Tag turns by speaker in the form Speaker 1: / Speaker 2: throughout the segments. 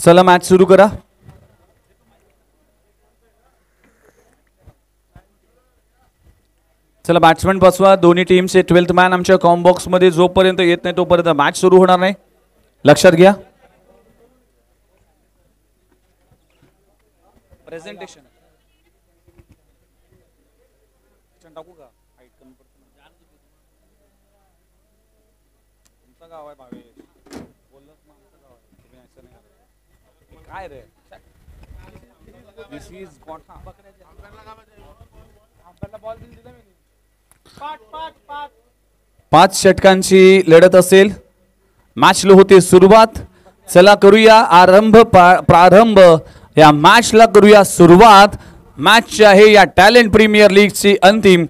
Speaker 1: चला मॅच सुरू करा. चला बॅट्समॅन बसवा. दोन्ही टीमचे ट्वेल्थ मॅन आमच्या कॉम्बॉक्समध्ये जोपर्यंत येत नाही तोपर्यंत मॅच सुरू होणार नाही. लक्षात घ्या. प्रेझेंटेशन टाकू का तुमचं गाव आहे भावेश बोललोच ना आमचं गाव आहे तुम्ही असं नाही आलं. काय रे? दिस इज गॉट पाच षटकांची लढत असेल. मॅचला होते सुरुवात. चला करूया आरंभ प्रारंभ. या मॅचला करूया सुरुवात. मॅच आहे या टॅलेंट प्रीमियर लीगची अंतिम.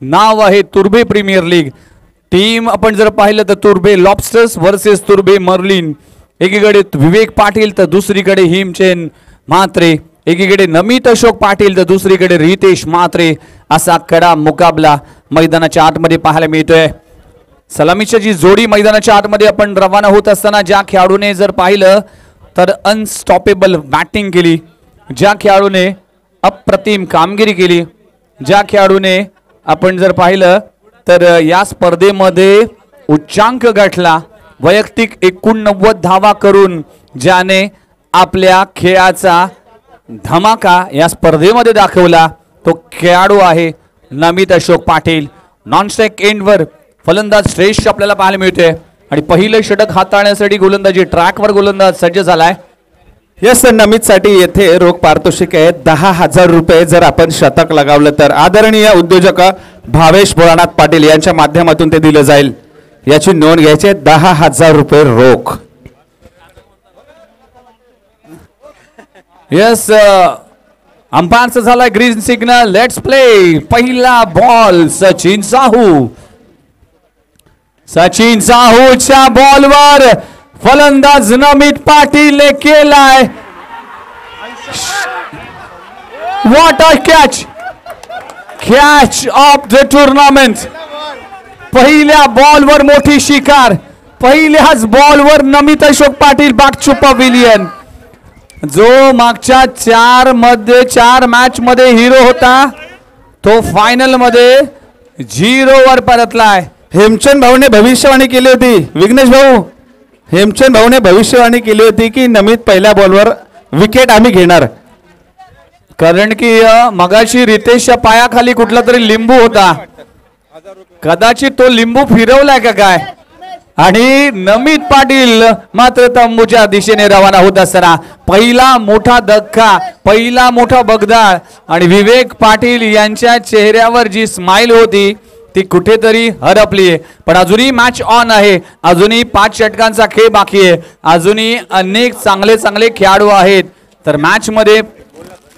Speaker 1: नाव आहे तुर्बे प्रीमियर लीग टीम आपण जर पाहिलं तर तुर्बे लॉबस्टर्स वर्सेस तुर्बे मर्लिन एकीकडे विवेक पाटील तर दुसरीकडे हिमचेन म्हात्रे. एकीकडे नमित अशोक पाटील तर दुसरीकडे रितेश म्हात्रे. असा कडा मुकाबला मैदानाच्या आतमध्ये पाहायला मिळतोय. सलामीच्या जी जोडी मैदानाच्या आतमध्ये आपण रवाना होत असताना ज्या खेळाडूने जर पाहिलं तर अनस्टॉपेबल बॅटिंग केली. ज्या खेळाडूने अप्रतिम कामगिरी केली ज्या खेळाडूने आपण जर पाहिलं तर या स्पर्धेमध्ये उच्चांक गाठला. वैयक्तिक एकोणनव्वद धावा करून ज्याने आपल्या खेळाचा धमाका या स्पर्धेमध्ये दाखवला तो खेळाडू आहे नमित अशोक पाटील. नॉनस्ट्राईक एंडवर फलंदाज श्रेष्ठ आपल्याला पाहायला मिळतोय. आणि पहिलं षटक हाताळण्यासाठी गोलंदाजी ट्रॅकवर गोलंदाज सज्ज झालाय.
Speaker 2: यस नमितसाठी येथे रोख पारितोषिक आहे. दहा हजार रुपये जर आपण शतक लगावलं तर. आदरणीय उद्योजक भावेश भोळानाथ पाटील यांच्या माध्यमातून ते दिलं जाईल. याची नोंद घ्यायची आहे, दहा हजार रुपये रोख.
Speaker 1: येस अंपायरचा uh, झालाय ग्रीन सिग्नल लेट्स प्ले पहिला बॉल सचिन साहू. सचिन साहूच्या बॉलवर फलंदाज नमित पाटीलने केलाय. What a catch catch of the tournament पहिल्या बॉलवर मोठी शिकार. पहिल्याच बॉलवर नमित अशोक पाटील बागचू पविलियन जो मागच्या चारमध्ये चार मॅच मध्ये हिरो होता तो फायनलमध्ये झिरो वर परतलाय.
Speaker 2: हेमचंद भाऊने भविष्यवाणी केली होती. विघ्नेश भाऊ हेमचंद भाऊने भविष्यवाणी केली होती की नमित पहिल्या बॉलवर विकेट आम्ही घेणार.
Speaker 1: कारण की मगाशी रितेशच्या पायाखाली कुठला तरी लिंबू होता. कदाचित तो लिंबू फिरवलाय का काय? आणि नमित पाटील मात्र तंबूच्या दिशेने रवाना होत असताना पहिला मोठा धक्का पहिला मोठा बगदाळ आणि विवेक पाटील यांच्या चेहऱ्यावर जी स्माइल होती ती कुठेतरी हरपली आहे. पण अजूनही मॅच ऑन आहे. अजूनही पाच षटकांचा खेळ बाकी आहे. अजूनही अनेक चांगले चांगले खेळाडू आहेत. तर मॅचमध्ये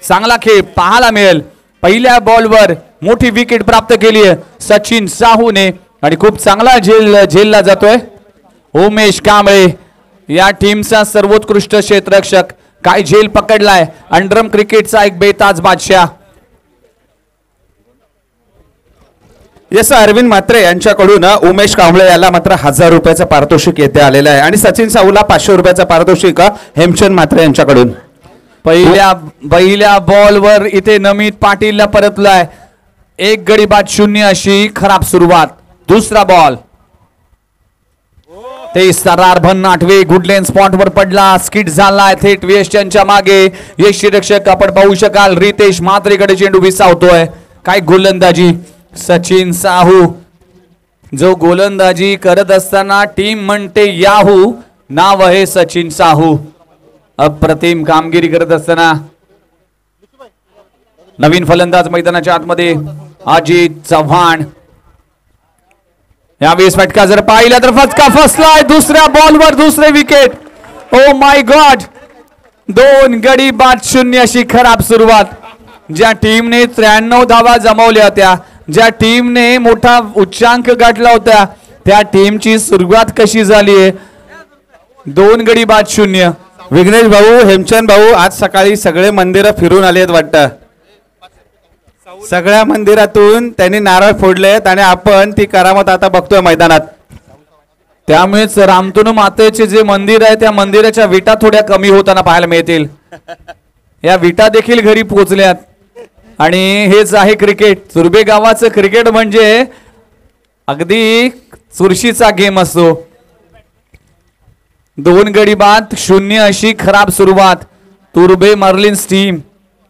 Speaker 1: चांगला खेळ पाहायला मिळेल. पहिल्या बॉलवर मोठी विकेट प्राप्त केली आहे. सचिन साहूने आणि खूप चांगला झेल झेलला जातोय. उमेश कांबळे या टीमचा सर्वोत्कृष्ट क्षेत्ररक्षक. काय झेल पकडलाय? अंडरम क्रिकेटचा एक बेताज बादशाह.
Speaker 2: यस अरविंद म्हात्रे यांच्याकडून उमेश कांबळे याला मात्र हजार रुपयाचं पारितोषिक येथे आलेलं आहे. आणि सचिन साहूला पाचशे रुपयाचं पारितोषिक हेमचंद म्हात्रे यांच्याकडून.
Speaker 1: पहिल्या पहिल्या बॉलवर इथे नमित पाटीलला परतलाय. एक गडी बाद शून्य अशी खराब सुरुवात. दुसरा बॉल ते सरार आठवे गुडलेन स्पॉट वर पडला. स्किट झाला. थेट वेस्ट यांच्या मागे. यश रक्षक आपण पाहू शकाल. रितेश मात्रेकडे चेंडू विसावतोय. काय गोलंदाजी? सचिन साहू. जो गोलंदाजी करत असताना टीम म्हणते याहू नाव आहे सचिन साहू. अप्रतिम कामगिरी करत असताना. नवीन फलंदाज मैदानाच्या आतमध्ये. अजित चव्हाण. यावेळेस फटका जर पाहिला तर फटका फसलाय दुसऱ्या बॉलवर दुसरे विकेट ओ माय गॉड दोन गडी बाद शून्य अशी खराब सुरुवात. ज्या टीमने त्र्याण्णव धावा जमवल्या होत्या ज्या टीमने मोठा उच्चांक गाठला होता त्या टीमची सुरुवात कशी झाली आहे? दोन गडी बाद शून्य.
Speaker 2: विघ्नेश भाऊ हेमचंद भाऊ आज सकाळी सगळे मंदिरं फिरून आले आहेत वाटतं. सगळ्या मंदिरातून त्यांनी नारळ फोडलेत आणि आपण ती करामत आता बघतोय मैदानात.
Speaker 1: त्यामुळेच रामतनु मातेचे जे मंदिर आहे त्या मंदिराच्या विटा थोड्या कमी होताना पाहायला मिळतील. या विटा देखील घरी पोचल्यात. आणि हेच आहे क्रिकेट. सुरबे गावाचं क्रिकेट म्हणजे अगदी चुरशीचा गेम असतो. दोन गडी बाद शून्य अशी खराब सुरुवात. तुर्बे मर्लिन्स टीम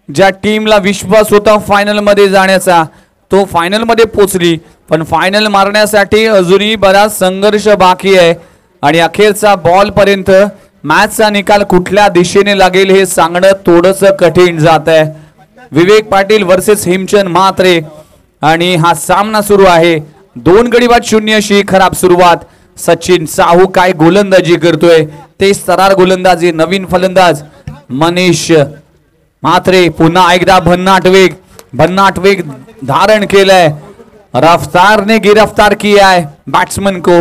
Speaker 1: ज्या टीमला विश्वास होता फायनलमध्ये जाण्याचा तो फायनलमध्ये पोचली. पण फायनल मारण्यासाठी अजूनही बराच संघर्ष बाकी आहे. आणि अखेरचा बॉलपर्यंत मॅचचा निकाल कुठल्या दिशेने लागेल हे सांगणं थोडंसं कठीण जात आहे. विवेक पाटील वर्सेस हिमचंद म्हात्रे. आणि हा सामना सुरू आहे. दोन गडी बाद शून्य अशी खराब सुरुवात. सचिन साहू काय गोलंदाजी करतोय. ते सरार गोलंदाजी नवीन फलंदाज मनीष मात्रे पुन्हा एकदा भन्नाट वेग भन्नाट वेग धारण केलाय. रफ्तारने गिरफ्तार किया है बैट्समैन को.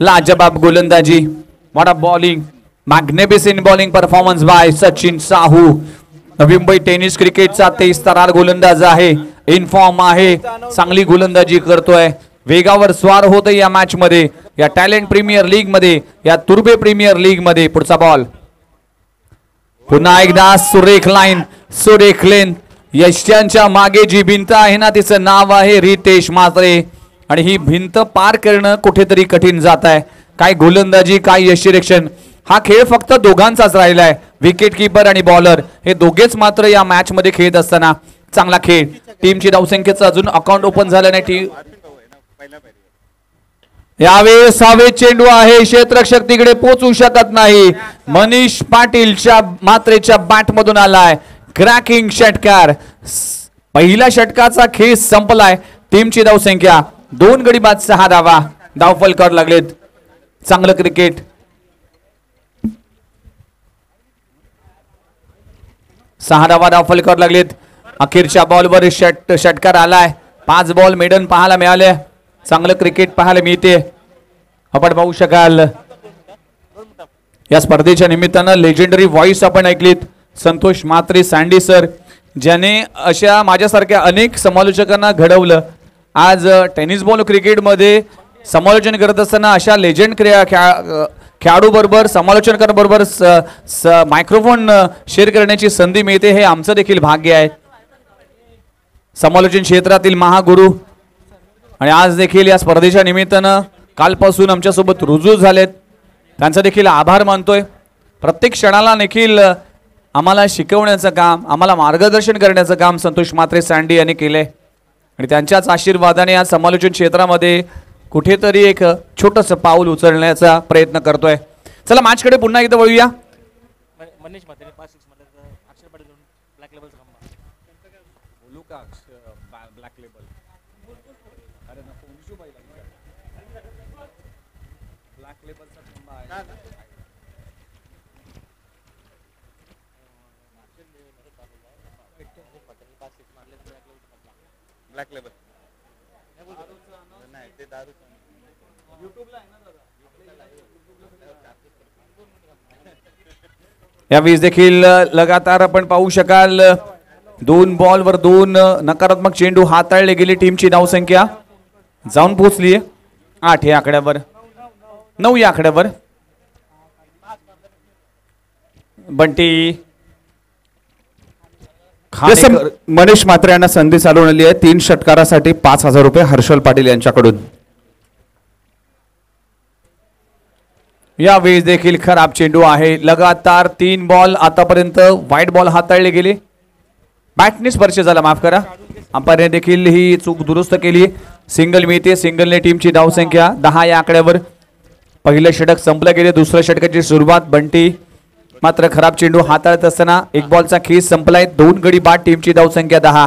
Speaker 1: लाजवाब गोलंदाजी. What a bowling magnificent bowling performance by Sachin Sahu. Navi Mumbai tennis क्रिकेटचा तेज तरार गोलंदाज आहे. इनफॉर्म आहे. चांगली गोलंदाजी करतोय. वेगावर स्वार होत या मॅच मध्ये या टॅलेंट प्रीमियर लीगमध्ये. या तुर्बे प्रीमियर लीगमध्ये पुढचा बॉल पुन्हा एकदा सुरेख लाईन सुरेखलेन यशांच्या मागे जी भिंत आहे ना तिचं नाव आहे रितेश मात्रे आणि ही भिंत पार करणं कुठेतरी कठीण जात आहे काय गोलंदाजी काय यशिरेक्षण हा खेळ फक्त दोघांचाच राहिलाय. विकेट किपर आणि बॉलर हे दोघेच मात्र या मॅच मध्ये खेळत असताना चांगला खेळ. टीमची धावसंख्येचं अजून अकाउंट ओपन झालं नाही. टीम यावेळेस हवे चेंडू आहे. क्षेत्रक्षक तिकडे पोचू शकत नाही. मनीष पाटीलच्या मात्रेच्या बॅट मधून आलाय. क्रॅकिंग षटकार. पहिल्या षटकाचा खेळ संपलाय. टीमची धावसंख्या. दोन गडी बाद सहा धावा. धावफल लागलेत. चांगलं क्रिकेट. सहा धावा धावफल लागलेत. अखेरच्या बॉलवर षट षटकार आलाय. पाच बॉल मेडन पाहायला मिळाले. चांगलं क्रिकेट पाहायला मिळते. आपण पाहू शकाल. या स्पर्धेच्या निमित्तानं लेजेंडरी व्हॉइस आपण ऐकलीत. संतोष मात्रे सँडी सर ज्याने अशा माझ्यासारख्या अनेक समालोचकांना घडवलं. आज टेनिस बॉल क्रिकेटमध्ये समालोचन करत असताना अशा लेजंड क्रिया खेळा खेळाडूबरोबर समालोचनकांबरोबर स स मायक्रोफोन शेअर करण्याची संधी मिळते हे आमचं देखील भाग्य आहे. समालोचन क्षेत्रातील महागुरु. आणि आज देखील या स्पर्धेच्या निमित्तानं कालपासून आमच्यासोबत रुजू झालेत. त्यांचा देखील आभार मानतोय. प्रत्येक क्षणाला देखील आम्हाला शिकवण्याचं काम आम्हाला मार्गदर्शन करण्याचं काम संतोष मात्रे सँडी यांनी केलं आहे आणि त्यांच्याच आशीर्वादाने या समालोचन क्षेत्रामध्ये कुठेतरी एक छोटंसं पाऊल उचलण्याचा प्रयत्न करतोय. चला माझ्याकडे पुन्हा एकदा वळूया.
Speaker 3: मनीष म्हात्रे पाच सिक्समध्ये अक्षर पाटील ब्लॅक लेबलचा खंबा
Speaker 4: ब्लॅक लेबल नाही ते दारू
Speaker 1: यावेळी देखील अ, लगातार आपण पाहू शकाल. दोन बॉलवर दोन नकारात्मक चेंडू हाताळले गेले टीमची धावसंख्या जाऊन पोहोचली आठ या आकड्यावर. नऊ या आकड्यावर. बंटी.
Speaker 2: मनीष मात्रे यांना संधी चालवलेली आहे. तीन षटकारासाठी पाच हजार रुपये हर्षल पाटील यांच्याकडून.
Speaker 1: यावेळी देखील खराब चेंडू आहे. लगातार तीन बॉल आतापर्यंत व्हाईट बॉल हाताळले गेले. बॅटने स्पर्श झाला माफ करा. अंपायरने देखील ही चूक दुरुस्त केली. सिंगल मिळते. सिंगलने टीमची धावसंख्या दहा या आकड्यावर. पहिलं षटक संपलं गेले. दुसऱ्या षटकाची सुरुवात बंटी. मात्र खराब चेंडू हाताळत असताना एक बॉलचा खेस संपलाय. दोन गडी बाद टीमची धावसंख्या दहा.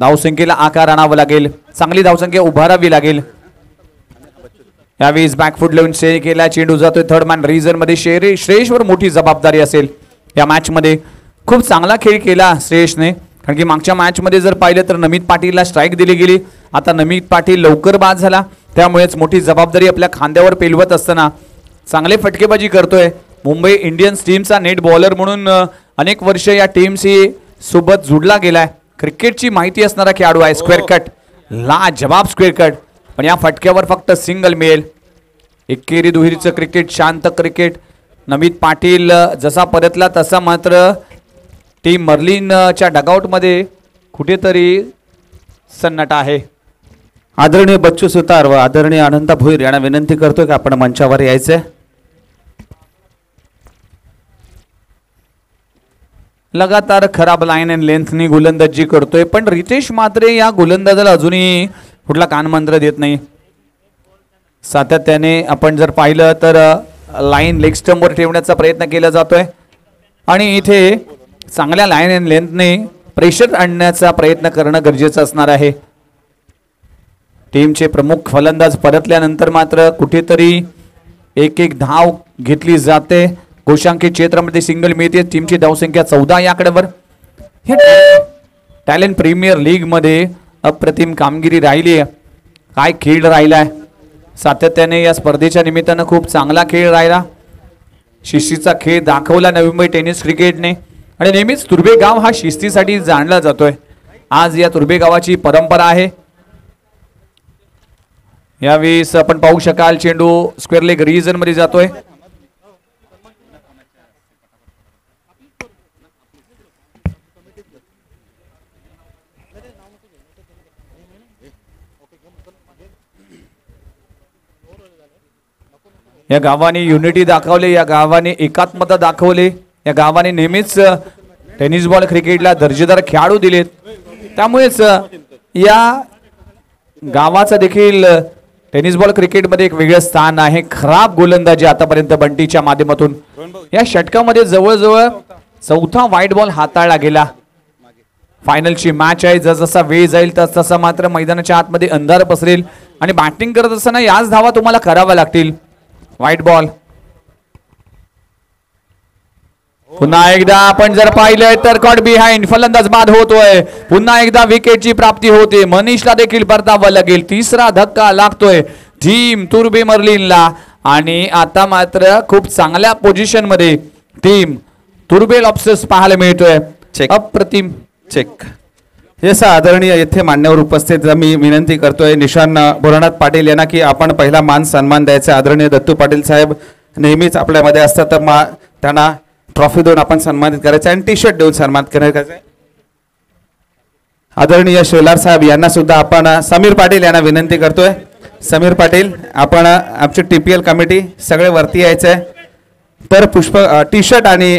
Speaker 1: धावसंख्येला आकार आणावा लागेल. चांगली धावसंख्या उभारावी लागेल. यावेळी बॅकफूट लावून श्रेय केला. चेंडू जातोय थर्ड मॅन रिझनमध्ये श्रेय श्रेयसवर मोठी जबाबदारी असेल. या मॅच मध्ये खूप चांगला खेळ केला श्रेयसने कारण की मागच्या मॅच मध्ये जर पाहिलं तर नमित पाटीलला स्ट्राईक दिली गेली. आता नमित पाटील लवकर बाद झाला. त्यामुळेच मोठी जबाबदारी आपल्या खांद्यावर पेलवत असताना चांगले फटकेबाजी करतोय. मुंबई इंडियन्स टीमचा नेट बॉलर म्हणून अनेक वर्ष या टीमशी सोबत जुडला गेलाय. क्रिकेटची माहिती असणारा खेळाडू आहे. स्क्वेअर कट ला जबाब स्क्वेअर कट पण या फटक्यावर फक्त सिंगल मिळेल. एकेरी दुहेरीचं क्रिकेट शांत क्रिकेट. नमित पाटील जसा परतला तसा मात्र टीम मर्लिनच्या डगआउटमध्ये कुठेतरी सन्नाटा आहे.
Speaker 2: आदरणीय बच्चू सुतार व आदरणीय अनंता भोईर यांना विनंती करतोय की आपण मंचावर यायचंय
Speaker 1: लगातार खराब लाईन अँड लेंथनी गोलंदाजी करतोय. पण रितेश मात्रे या गोलंदाजाला अजूनही कुठला कानमंत्र देत नाही. सातत्याने आपण जर पाहिलं तर लाईन लेग स्टंपवर ठेवण्याचा प्रयत्न केला जातोय. आणि इथे चांगल्या लाईन अँड लेंथने प्रेशर आणण्याचा प्रयत्न करणं गरजेचं असणार आहे. टीमचे प्रमुख फलंदाज परतल्यानंतर मात्र कुठेतरी एक एक धाव घेतली जाते. गोशांकित क्षेत्रामध्ये सिंगल मिळते. टीमची धावसंख्या चौदा या हे टॅलेंट प्रीमियर लीगमध्ये अप्रतिम कामगिरी राहिली आहे. काय खेळ राहिला आहे सातत्याने या स्पर्धेच्या निमित्तानं खूप चांगला खेळ राहिला. शिस्तीचा खेळ दाखवला नवी मुंबई टेनिस क्रिकेटने. आणि नेहमीच तुर्बे गाव हा शिस्तीसाठी जाणला जातोय. आज या तुर्बे गावाची परंपरा आहे. यावेळेस आपण पाहू शकाल चेंडू स्क्वेअर लेग रिजनमध्ये जातोय. या गावाने युनिटी दाखवले या गावाने एकात्मता दाखवली. या गावाने नेहमीच टेनिस बॉल क्रिकेटला दर्जेदार खेळाडू दिलेत. त्यामुळेच या गावाचं देखील टेनिस बॉल क्रिकेटमध्ये एक वेगळं स्थान आहे. खराब गोलंदाजी आतापर्यंत बंटीच्या माध्यमातून. या षटकामध्ये जवळजवळ चौथा व्हाईट बॉल हाताळला गेला. फायनलची मॅच आहे. जसजसा वेळ जाईल तस तसा मात्र मैदानाच्या आतमध्ये अंधार पसरेल. आणि बॅटिंग करत असताना याच धावा तुम्हाला कराव्या लागतील. व्हाईट बॉल पुन्हा एकदा आपण जर पाहिलंय तर कॉट बिहाइंड फलंदाज बाद होतोय. पुन्हा एकदा विकेटची प्राप्ती होते. मनीषला देखील परतावं लागेल. तिसरा धक्का लागतोय. टीम तुर्बे मर्लिनला. आणि आता मात्र खूप चांगल्या पोझिशनमध्ये टीम तुर्बे लॉप्सस पाहायला मिळतोय. अप्रतिम.
Speaker 2: चेक येस आदरणीय येथे मान्यवर उपस्थित मी विनंती करतोय निशान भोरनाथ पाटील यांना की आपण पहिला मान सन्मान द्यायचा. आदरणीय दत्तू पाटील साहेब नेहमीच आपल्यामध्ये असतात तर मा त्यांना ट्रॉफी देऊन आपण सन्मानित करायचं आणि टी शर्ट देऊन सन्मानित करायचं. आहे. आदरणीय शेलार साहेब यांना सुद्धा आपण समीर पाटील यांना विनंती करतोय. समीर पाटील आपण आमची टी पी एल कमिटी सगळे वरती यायचं आहे तर पुष्प टी शर्ट आणि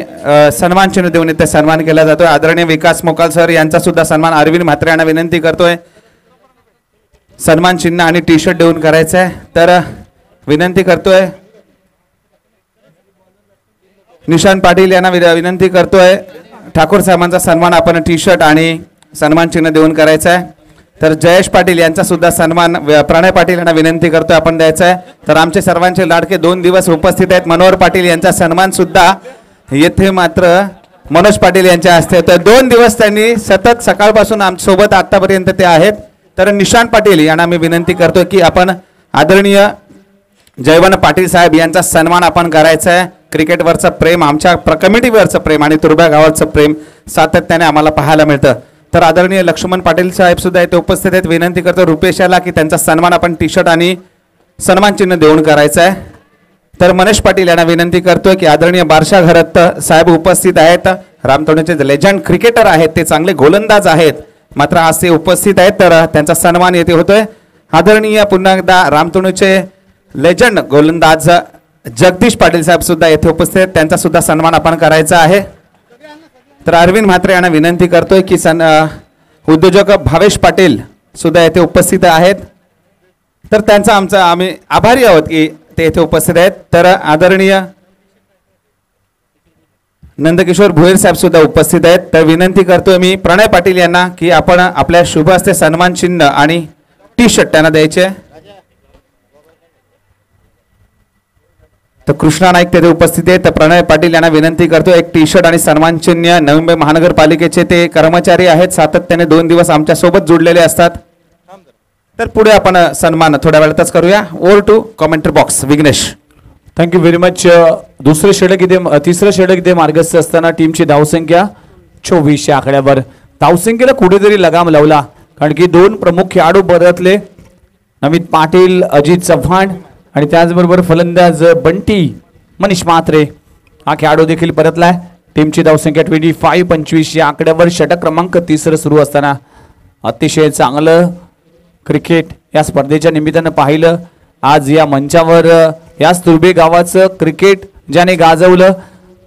Speaker 2: सन्मान चिन्ह देऊन इथे सन्मान केला जातोय. आदरणीय विकास मोकाल सर यांचा सुद्धा सन्मान अरविंद म्हात्रे यांना विनंती करतोय. सन्मान चिन्ह आणि टी शर्ट देऊन करायचं आहे तर विनंती करतोय. निशांत पाटील यांना विनंती करतोय. ठाकूर साहेबांचा सन्मान आपण टी शर्ट आणि सन्मान चिन्ह देऊन करायचं आहे तर जयेश पाटील यांचा सुद्धा सन्मान प्रणय पाटील यांना विनंती करतोय आपण द्यायचा आहे तर आमचे सर्वांचे लाडके दोन दिवस उपस्थित आहेत. मनोहर पाटील यांचा सन्मान सुद्धा येथे मात्र मनोज पाटील यांच्या हस्ते तर दोन दिवस त्यांनी सतत सकाळपासून आमच्यासोबत आतापर्यंत ते आहेत. तर निशांत पाटील यांना मी विनंती करतोय की आपण आदरणीय जयवन पाटील साहेब यांचा सन्मान आपण करायचा आहे क्रिकेटवरचं प्रेम आमच्या प्र- कमिटीवरचं प्रेम आणि तुरब्या गावाचं प्रेम सातत्याने आम्हाला पाहायला मिळतं. तर आदरणीय लक्ष्मण पाटील साहेब सुद्धा इथे उपस्थित आहेत. विनंती करतो रुपेशाला की त्यांचा सन्मान आपण टी शर्ट आणि सन्मान चिन्ह देऊन करायचं आहे. तर मनेश पाटील यांना विनंती करतोय की आदरणीय बारशा घरत साहेब उपस्थित आहेत. रामतोडीचे लेजंड क्रिकेटर आहेत ते चांगले गोलंदाज आहेत. मात्र आज ते उपस्थित आहेत तर त्यांचा सन्मान येथे होतोय. आदरणीय पुन्हा एकदा रामतोणूचे लेजंड गोलंदाज जगदीश पाटील साहेब सुद्धा येथे उपस्थित आहेत. त्यांचा सुद्धा सन्मान आपण करायचा आहे. तर अरविंद म्हात्रे यांना विनंती करतोय की सन उद्योजक भावेश पाटील सुद्धा येथे उपस्थित आहेत. तर त्यांचा आमचा आम्ही आभारी आहोत की ते येथे उपस्थित आहेत. तर आदरणीय नंदकिशोर भोईर साहेब सुद्धा उपस्थित आहेत. तर विनंती करतोय मी प्रणय पाटील यांना की आपण आपल्या शुभ हस्ते सन्मान चिन्ह आणि टी शर्ट त्यांना द्यायचे. तर कृष्णा नाईक तेथे उपस्थित आहेत तर प्रणय पाटील यांना विनंती करतो एक टी शर्ट आणि सन्मान चिन्ह नवी मुंबई महानगरपालिकेचे ते कर्मचारी आहेत. सातत्याने दोन दिवस आमच्यासोबत जोडलेले असतात. तर पुढे आपण सन्मान थोड्या वेळातच करूया. Over to commentary box Vighnesh.
Speaker 1: Thank you very much दुसरं षटक इथे तिसरं षटक इथे मार्गस्थ असताना टीमची धावसंख्या चोवीसशे आकड्यावर. धावसंख्येला कुठेतरी लगाम लावला कारण की दोन प्रमुख खेळाडू परतले नमित पाटील अजित चव्हाण आणि त्याचबरोबर फलंदाज बंटी मनीष म्हात्रे. हा खेळाडू देखील परतलाय. टीमची धावसंख्या ट्वेंटी फाईव्ह पंचवीस या आकड्यावर षटक क्रमांक तिसरं सुरू असताना अतिशय चांगलं क्रिकेट या स्पर्धेच्या निमित्तानं पाहिलं. आज या मंचावर याच तुर्बे गावाचं क्रिकेट ज्याने गाजवलं.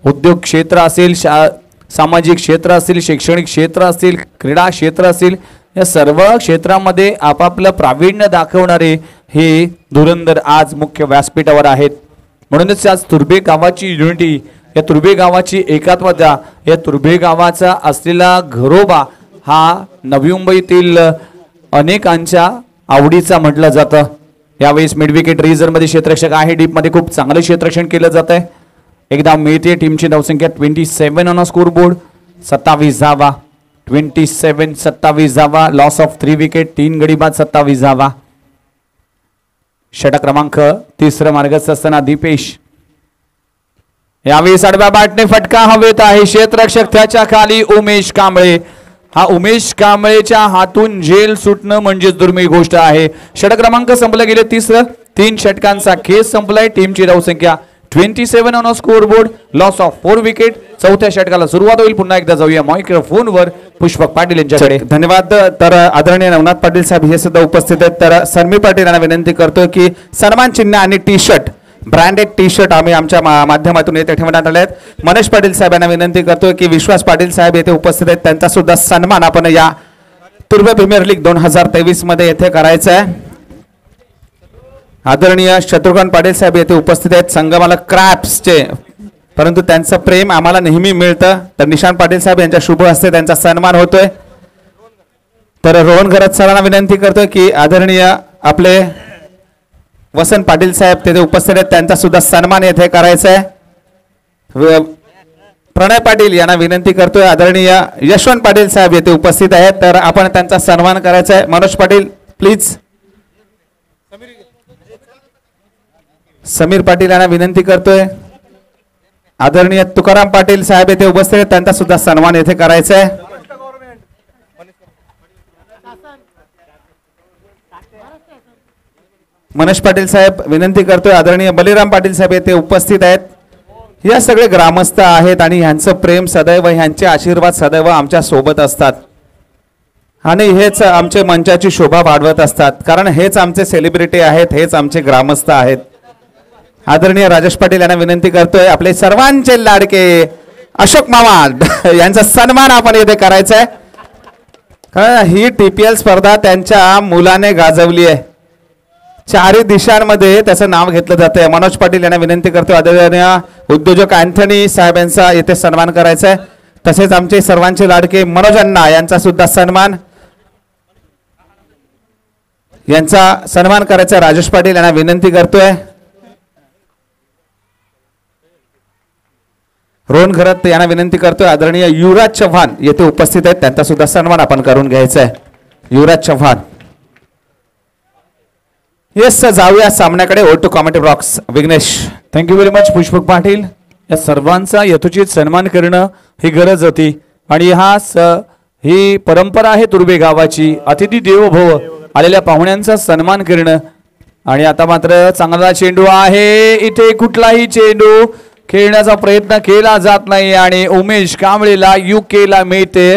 Speaker 1: उद्योग क्षेत्र असेल शा सामाजिक क्षेत्र असेल शैक्षणिक क्षेत्र असेल क्रीडा क्षेत्र असेल या सर्व क्षेत्रामध्ये आपापलं प्रावीण्य दाखवणारे हे धुरंधर आज मुख्य व्यासपीठावर आहेत. म्हणूनच आज तुर्बे गावाची युनिटी या तुर्बे गावाची एकात्मता या तुर्बे गावाचा असलेला घरोबा हा नवी मुंबईतील अनेकांच्या आवडीचा म्हटलं जातं. यावेळेस मिड विकेट रेझरमध्ये क्षेत्रक्षक आहे. डीपमध्ये खूप चांगलं क्षेत्रक्षण केलं जात आहे एकदा मिळते टीमची धावसंख्या twenty seven on scoreboard सत्तावीस धावा. ट्वेंटी सेवन सत्तावीस धावा. लॉस ऑफ थ्री विकेट तीन गडी बाद सत्तावीस धावा. षटक क्रमांक तिसरं मार्गस्थ असताना दीपेश. यावेळी आडव्या बाटणे फटका हवेत आहे क्षेत्ररक्षक त्याच्याखाली उमेश कांबळे. हा उमेश कांबळेच्या हातून जेल सुटणं म्हणजेच दुर्मिळ गोष्ट आहे. षटक क्रमांक संपलं गेले तिसरं. तीन षटकांचा खेळ संपलाय. टीमची धावसंख्या twenty seven on scoreboard loss of four wicket चौथ्या षटकाला सुरुवात होईल. पुन्हा एकदा जाऊया मायक्रोफोनवर पुष्पक पाटील यांच्याकडे.
Speaker 2: धन्यवाद. तर आदरणीय नवनाथ पाटील साहेब हे सुद्धा उपस्थित आहेत. तर सन्मी पाटील यांना विनंती करतो की सन्मान चिन्ह आणि T shirt branded T shirt आम्ही आमच्या मा- माध्यमातून येथे ठेवण्यात आले आहेत. मनेश पाटील साहेब यांना विनंती करतो की विश्वास पाटील साहेब येथे उपस्थित आहेत. त्यांचा सुद्धा सन्मान आपण या तुर्वे प्रीमियर लीग दोन हजार तेवीसमध्ये येथे करायचा आहे. आदरणीय शत्रुघ्न पाटील साहेब येथे उपस्थित आहेत. संगमाला क्रॅप्सचे परंतु त्यांचं प्रेम आम्हाला नेहमी मिळतं. तर निशांत पाटील साहेब यांच्या शुभ हस्ते त्यांचा सन्मान होतोय. तर रोहन घरत सरांना विनंती करतोय की आदरणीय आपले वसंत पाटील साहेब तेथे उपस्थित आहेत. त्यांचा सुद्धा सन्मान येथे करायचा आहे. प्रणय पाटील यांना विनंती करतोय. आदरणीय यशवंत पाटील साहेब येथे उपस्थित आहेत. तर आपण त्यांचा सन्मान करायचा आहे. मनोज पाटील प्लीज समीर पाटील यांना विनंती करतोय. आदरणीय तुकाराम पाटील साहेब येथे उपस्थित आहेत. त्यांचा सुद्धा सन्मान येथे करायचा आहे मनोज पाटील साहेब विनंती करतोय. आदरणीय बलिराम पाटील साहेब येथे उपस्थित आहेत. या सगळे ग्रामस्थ आहेत आणि ह्यांचं प्रेम सदैव ह्यांचे आशीर्वाद सदैव आमच्यासोबत असतात. आणि हेच आमचे मंचाची शोभा वाढवत असतात. कारण हेच आमचे सेलिब्रिटी आहेत हेच आमचे ग्रामस्थ आहेत. आदरणीय राजेश पाटील यांना विनंती करतोय आपले सर्वांचे लाडके अशोक मामा यांचा सन्मान आपण येथे करायचा आहे कारण ही टीपीएल स्पर्धा त्यांच्या मुलाने गाजवली आहे. चारही दिशांमध्ये त्याचं नाव घेतलं जातंय. मनोज पाटील यांना विनंती करतो आदरणीय उद्योजक अँथनी साहेब यांचा येथे सन्मान करायचा आहे तसेच आमचे सर्वांचे लाडके मनोज अण्णा यांचा सुद्धा सन्मान. यांचा सन्मान करायचा आहे. राजेश पाटील यांना विनंती करतोय. रोहन घरत यांना विनंती करतोय आदरणीय युवराज चव्हाण येथे उपस्थित आहेत. त्यांचा सुद्धा सन्मान आपण करून घ्यायचा आहे. युवराज चव्हाण. येस सर जाऊया सामन्याकडे. Over to comment box Vighnesh.
Speaker 1: Thank you very much Pushpak Patil. या सर्वांचा यथोचित सन्मान करणं ही गरज होती. आणि हा स ही परंपरा आहे तुर्बे गावाची. अतिथी देवो भव आलेल्या पाहुण्यांचा सन्मान करणं. आणि आता मात्र चांगला चेंडू आहे. इथे कुठलाही चेंडू खेळण्याचा प्रयत्न केला जात नाही आणि उमेश कांबळेला युकेला मिळते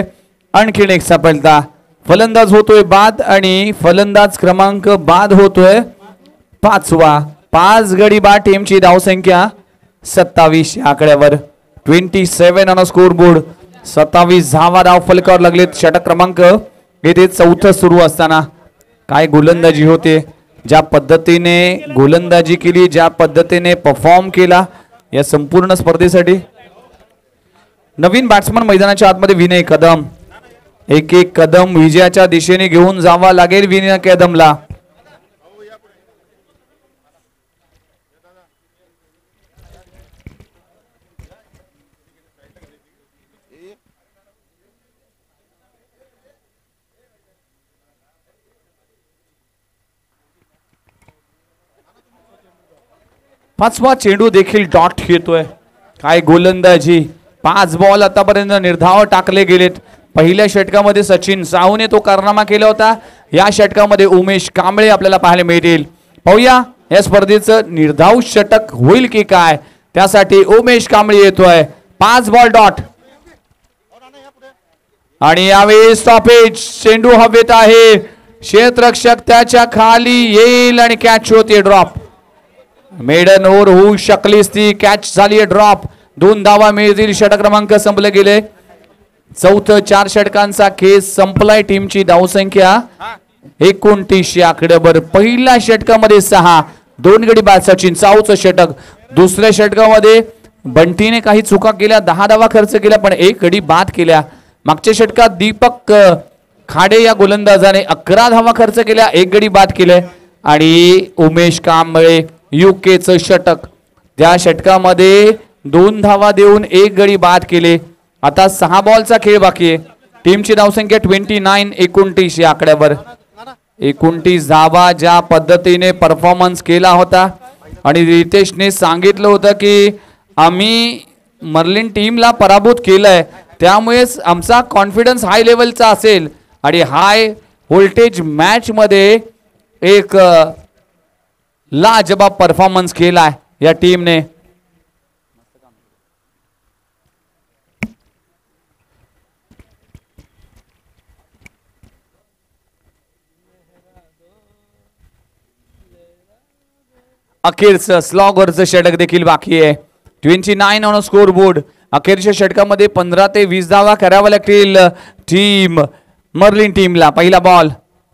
Speaker 1: आणखीन एक सफलता. फलंदाज होतोय बाद आणि फलंदाज क्रमांक बाद होतोय पाचवा. पाच गडी बा टीमची धावसंख्या सत्तावीस आकड्यावर. Twenty seven on scoreboard सत्तावीस धावा धाव फलकावर लागलेत. षटक क्रमांक येथे चौथं सुरू असताना. काय गोलंदाजी होते? ज्या पद्धतीने गोलंदाजी केली ज्या पद्धतीने परफॉर्म केला या संपूर्ण स्पर्धेसाठी नवीन बॅट्समन मैदानाच्या आतमध्ये विनय कदम. एक एक कदम विजयाच्या दिशेने घेऊन जावा लागेल विनय कदमला. पाचवा चेंडू देखील डॉट येतोय. काय गोलंदाजी. पाच बॉल आतापर्यंत निर्धाव टाकले गेलेत. पहिल्या षटकामध्ये सचिन साहूने तो कारनामा केला होता. या षटकामध्ये उमेश कांबळे आपल्याला पाहायला मिळतील. पाहूया या स्पर्धेचं निर्धाव षटक होईल की काय? त्यासाठी उमेश कांबळे येतोय. पाच बॉल डॉट. आणि यावेळी स्टॉपेज चेंडू हवेत आहे. क्षेत्ररक्षक त्याच्याखाली येईल आणि कॅच होते ड्रॉप मेडन ओव्हर होऊ शकलीच ती. कॅच झाली ड्रॉप दोन धावा मिळतील. षटक्रमांक संपले गेले. चौथं चार षटकांचा खेस संपलाय टीमची धावसंख्या. एकोणतीस या आकड्यावर पहिल्या षटकामध्ये सहा. दोन गडी बाद सचिन साऊचं षटक. दुसऱ्या षटकामध्ये बंटीने काही चुका केल्या. दहा धावा खर्च केल्या पण एक गडी बाद केल्या. मागच्या षटकात दीपक खाडे या गोलंदाजाने अकरा धावा खर्च केल्या एक गडी बाद केले. आणि उमेश कांबळे युकेचं षटक. त्या षटकामध्ये दोन धावा देऊन एक गडी बाद केले. आता सहा बॉलचा खेळ बाकी आहे. टीमची धावसंख्या ट्वेंटी नाईन एकोणतीस या आकड्यावर. एकोणतीस धावा ज्या पद्धतीने परफॉर्मन्स केला होता आणि रितेशने सांगितलं होतं की आम्ही मर्लिन टीमला पराभूत केलंय. त्यामुळेच आमचा कॉन्फिडन्स हाय लेवलचा असेल. आणि हाय व्होल्टेज मॅचमध्ये एक लाजबाब परफॉर्मन्स केलाय या टीमने अखेरचं स्लॉगरचं षटक देखील बाकी आहे. Twenty nine on scoreboard अखेरच्या षटकामध्ये पंधरा ते वीस धावा कराव्या लागतील. टीम मर्लिन टीमला पहिला बॉल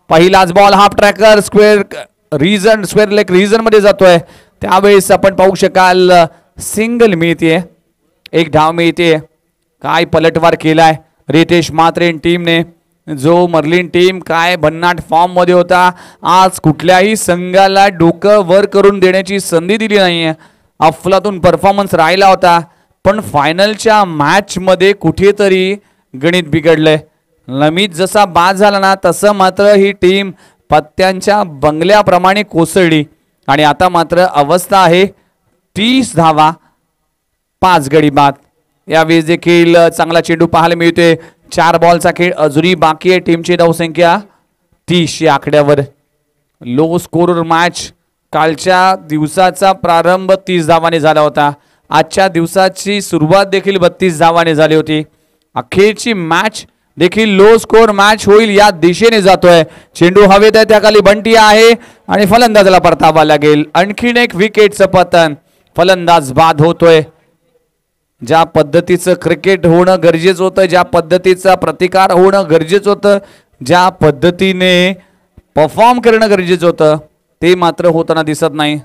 Speaker 1: पहिलाच ball half tracker square region square leg रिझनमध्ये जातोय. त्यावेळेस आपण पाहू शकाल सिंगल मिळते एक धाव मिळते काय पलटवार केलाय? रितेश मात्रेन टीमने. जो मर्लिन टीम काय भन्नाट फॉर्ममध्ये होता आज कुठल्याही संघाला डोकं वर करून देण्याची संधी दिली नाहीये. अफलातून परफॉर्मन्स राहिला होता पण फायनलच्या मॅच मध्ये कुठेतरी गणित बिघडलंय. नमीत जसा बाद झाला ना तसं मात्र ही टीम पत्त्यांच्या बंगल्याप्रमाणे कोसळली. आणि आता मात्र अवस्था आहे तीस धावा पाच गडी बाद. यावेळेस देखील चांगला चेंडू पाहायला मिळतोय. चार बॉलचा खेळ अजूनही बाकी आहे टीमची धावसंख्या. तीस या आकड्यावर. लो स्कोर मॅच कालच्या दिवसाचा प्रारंभ तीस धावाने झाला होता. आजच्या दिवसाची सुरुवात देखील बत्तीस धावाने झाली होती. अखेरची मॅच देखील लो स्कोर मॅच होईल या दिशेने जातोय. चेंडू हवेत आहे त्याखाली बंटी आहे आणि फलंदाजाला परतावा लागेल. आणखीन एक विकेटचं पतन. फलंदाज बाद होतोय. ज्या पद्धतीचं क्रिकेट होणं गरजेचं होतं ज्या पद्धतीचा प्रतिकार होणं गरजेचं होतं ज्या पद्धतीने परफॉर्म करणं गरजेचं होतं ते मात्र होताना दिसत नाही.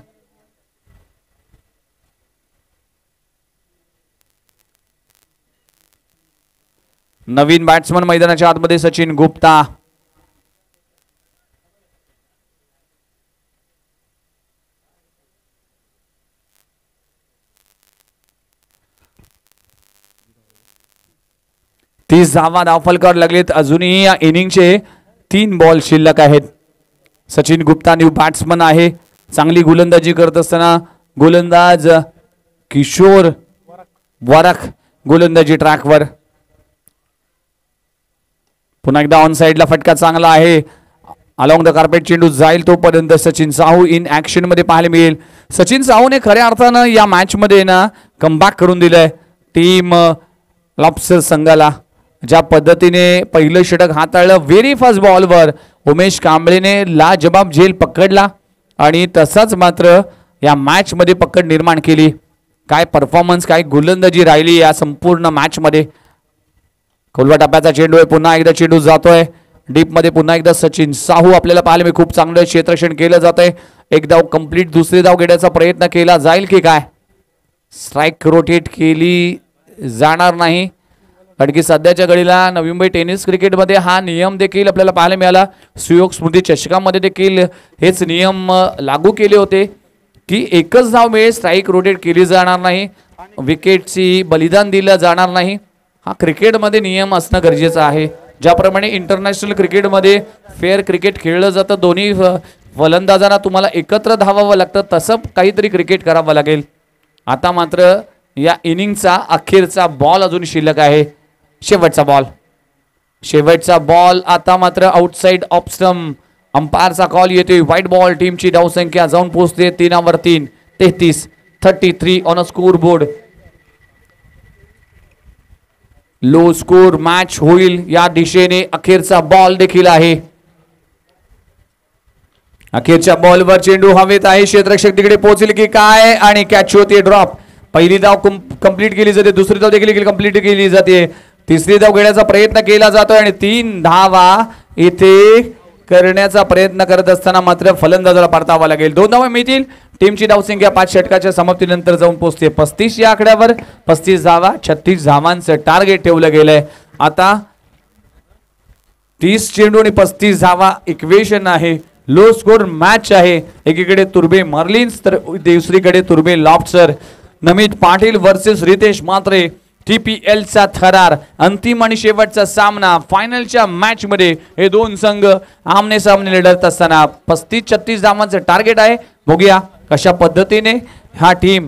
Speaker 1: नवीन बॅट्समन मैदानाच्या आतमध्ये सचिन गुप्ता. तीस धावा धावफलकावर लागलेत. अजूनही या इनिंगचे तीन बॉल शिल्लक आहेत. सचिन गुप्ता न्यू बॅट्समन आहे. चांगली गोलंदाजी करत असताना गोलंदाज किशोर वरख गोलंदाजी ट्रॅकवर पुन्हा एकदा ऑन साईडला फटका चांगला आहे. अलॉंग द कार्पेट चेंडू जाईल तोपर्यंत सचिन साहू इन ऍक्शनमध्ये पाहायला मिळेल. सचिन साहूने खऱ्या अर्थानं या मॅच मध्ये ना कमबॅक करून दिलंय. टीम लॉप्सर uh, संघाला ज्या पद्धतीने पहिलं षटक हाताळलं व्हेरी फास्ट बॉलवर उमेश कांबळेने लाजबाब झेल पकडला आणि तसाच मात्र या मॅचमध्ये पकड निर्माण केली. काय परफॉर्मन्स काय गोलंदाजी राहिली या संपूर्ण मॅचमध्ये खोलवा टप्प्याचा चेंडू आहे. पुन्हा एकदा चेंडू जातोय. डीपमध्ये पुन्हा एकदा सचिन साहू आपल्याला पाहायला मी खूप चांगलं क्षेत्रक्षण केलं जात आहे एक धाव कंप्लीट दुसरी धाव घेण्याचा प्रयत्न केला जाईल की काय? स्ट्राईक रोटेट केली जाणार नाही. कारण की सध्याच्या घडीला नवी मुंबई टेनिस क्रिकेटमध्ये हा नियम देखील आपल्याला पाहायला मिळाला. सुयोग स्मृती चषकामध्ये देखील हेच नियम लागू केले होते की एकच धाव मिळेल. स्ट्राईक रोटेट केली जाणार नाही. विकेटची बलिदान दिलं जाणार नाही. हा क्रिकेटमध्ये नियम असणं गरजेचं आहे. ज्याप्रमाणे इंटरनॅशनल क्रिकेटमध्ये फेअर क्रिकेट खेळलं जातं दोन्ही फलंदाजांना तुम्हाला एकत्र धावावं लागतं तसं काहीतरी क्रिकेट करावं लागेल. आता मात्र या इनिंगचा अखेरचा बॉल अजून शिल्लक आहे. शेवटचा बॉल शेवटचा बॉल आता मात्र आउटसाईड ऑफ अंपायरचा कॉल येतोय. व्हाईट बॉल टीमची धावसंख्या जाऊन पोहोचते. तीनावर तीन. तेहतीस. Thirty three on a scoreboard low score match होईल या दिशेने अखेरचा बॉल देखील आहे. अखेरच्या बॉलवर चेंडू हवेत आहे. क्षेत्रक्षक तिकडे पोहोचेल की काय? आणि कॅच होते ड्रॉप पहिली धाव कंप्लीट केली जाते. दुसरी धाव देखील कंप्लीट केली जाते. तिसरी धाव घेण्याचा प्रयत्न केला जातोय आणि तीन धावा इथे करण्याचा प्रयत्न करत असताना मात्र फलंदाजाला परतावा लागेल. दोन धावा मिळतील. टीमची डावसंख्या पाच षटकाच्या समाप्तीनंतर जाऊन पोहोचते. पस्तीस या आकड्यावर. पस्तीस धावा छत्तीस धावांचं टार्गेट ठेवलं गेलंय. आता तीस चेंडू आणि पस्तीस धावा इक्वेशन आहे. लो स्कोर मॅच आहे. एकीकडे तुर्बे मर्लिन्स तर दुसरीकडे तुर्बे लॉफ्टसर. Namit Patil versus Ritesh Mhatre T P एलचा थरार. अंतिम आणि शेवटचा सामना. फायनलच्या मॅच मध्ये हे दोन संघ आमने सामने लढत असताना पस्तीस छत्तीस धावांचं टार्गेट आहे. बघूया. कशा पद्धतीने हा टीम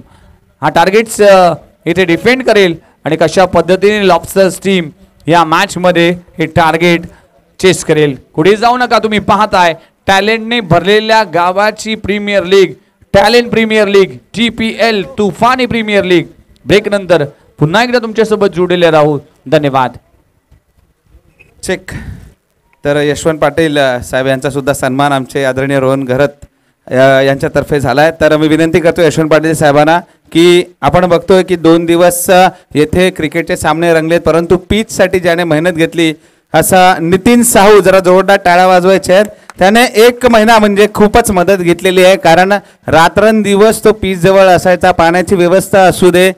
Speaker 1: हा टार्गेट्स इथे डिफेंड करेल आणि कशा पद्धतीने लॉबस्टर्स टीम या मॅचमध्ये हे टार्गेट चेस करेल. कुठे जाऊ नका तुम्ही पाहताय टॅलेंटने भरलेल्या गावाची premier league talent premier league T P L तुफानी प्रीमियर लीग ब्रेक नंतर पुन्हा एकदा तुमच्यासोबत जुडलेले राहू. धन्यवाद.
Speaker 2: चेक तर यशवंत पाटील साहेब यांचा सुद्धा सन्मान आमचे आदरणीय रोहन घरत यांच्यातर्फे झाला आहे तर मी विनंती करतो यशवंत पाटील साहेबांना की आपण बघतोय की दोन दिवस येथे क्रिकेटचे सामने रंगलेत परंतु पीचसाठी ज्याने मेहनत घेतली असा नितीन साहू जरा जोरदार टाळ्या वाजवायचे आहेत. त्याने एक महिना म्हणजे खूपच मदत घेतलेली आहे कारण रात्रंदिवस तो पीचजवळ असायचा पाण्याची व्यवस्था असू दे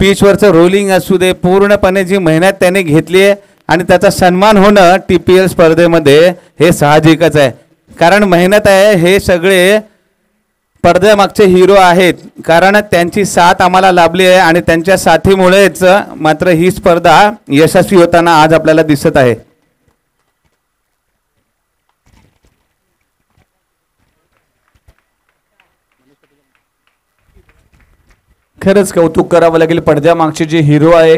Speaker 2: पिचवरचं रोलिंग असू दे पूर्णपणे जी मेहनत त्याने घेतली आहे आणि त्याचा सन्मान होणं टी पी एल स्पर्धेमध्ये हे साहजिकच आहे. कारण मेहनत आहे हे सगळे पडद्यामागचे हिरो आहेत. कारण त्यांची साथ आम्हाला लाभली आहे आणि त्यांच्या साथीमुळेच मात्र ही स्पर्धा यशस्वी होताना आज आपल्याला दिसत आहे.
Speaker 1: खरंच कौतुक करावं लागेल. पडद्यामागचे जे हिरो आहे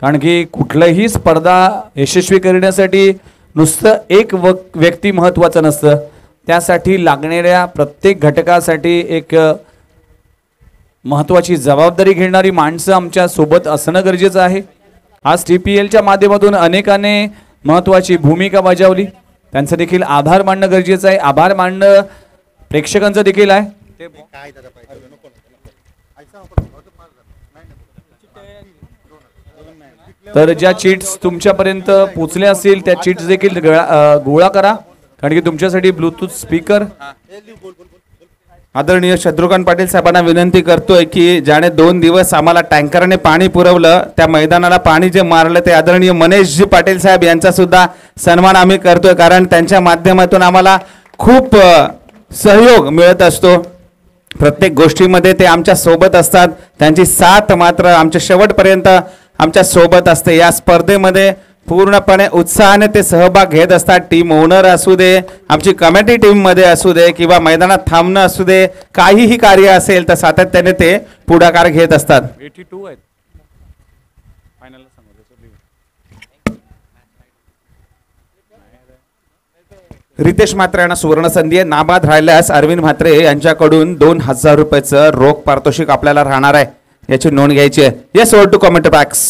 Speaker 1: कारण की कुठलंही स्पर्धा यशस्वी करण्यासाठी नुसतं एक व व्यक्ती महत्त्वाचं नसतं. त्यासाठी लागणाऱ्या प्रत्येक घटकासाठी एक महत्त्वाची जबाबदारी घेणारी माणसं आमच्यासोबत असणं गरजेचं आहे. आज टी पी एलच्या माध्यमातून अनेकाने महत्त्वाची भूमिका बजावली. त्यांचं देखील आभार मानणं गरजेचं आहे. आभार मानणं प्रेक्षकांचं देखील आहे. तर ज्या चिट्स तुमच्यापर्यंत पोचल्या असतील त्या चिट्स देखील गळा- गोळा करा. कारण की तुमच्यासाठी ब्लूटूथ स्पीकर
Speaker 2: आदरणीय शत्रुघ्न पाटील साहेबांना विनंती करतोय की ज्याने दोन दिवस आम्हाला टँकरने पाणी पुरवलं त्या मैदानाला पाणी जे मारलं ते आदरणीय मनेशजी पाटील साहेब यांचा सुद्धा सन्मान आम्ही करतोय कारण त्यांच्या माध्यमातून आम्हाला खूप सहयोग मिळत असतो. प्रत्येक गोष्टीमध्ये ते आमच्यासोबत असतात. त्यांची साथ मात्र आमच्या शेवटपर्यंत आमच्यासोबत असते. या स्पर्धेमध्ये पूर्णपणे उत्साहाने ते सहभाग घेत असतात. टीम ओनर असू दे आमची कमिटी टीममध्ये असू दे किंवा मैदानात थांबणं असू दे काहीही कार्य असेल तर सातत्याने ते पुढाकार घेत असतात.
Speaker 1: एटी टू आहेत
Speaker 2: रितेश म्हात्रे यांना सुवर्ण संधी आहे. नाबाद राहिल्यास अरविंद म्हात्रे यांच्याकडून दोन हजार रुपयाचं रोख पारितोषिक आपल्याला राहणार आहे. याची नोंद घ्यायची आहे. Yes over to comment box